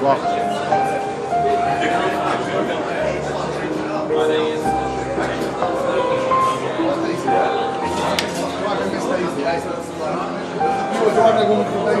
Bloco. You were talking about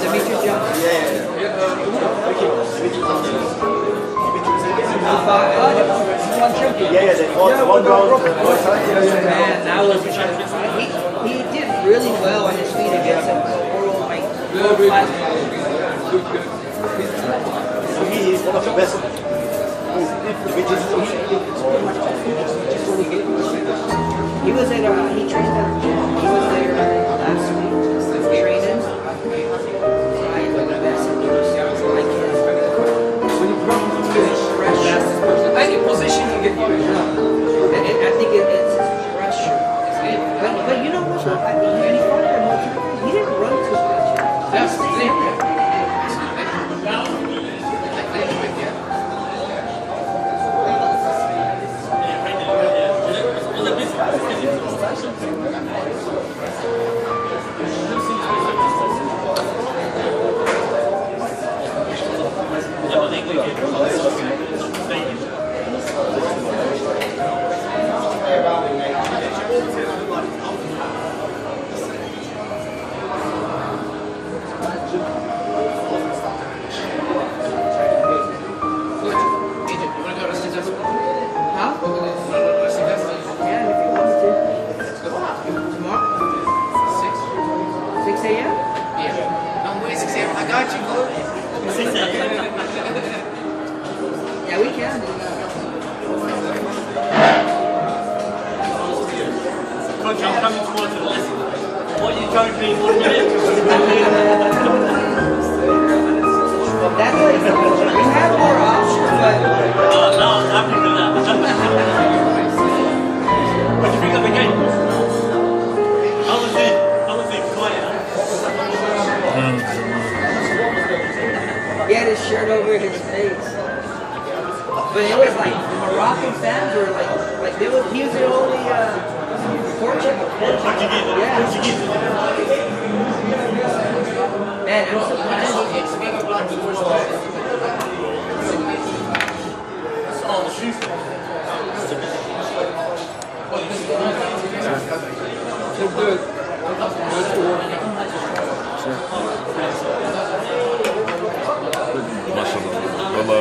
Dimitri champion. Yeah, yeah, they fought one round. Man, that was he, he did really well on his feet against world like class. He is one of the best. He was at uh, he trained at position you six a.m. I got you, bro. Yeah, we can. Coach, I'm coming towards lesson. What you me one minute? That's like, we have more options, but Oh, no, I'm happy with that. what do you think of the game? He had his shirt over his face. But it was like Moroccan fans were like, like they was, he was the only uh, Portugal. Portuguese, Yeah. Portuguese. Man, I'm surprised. Sure.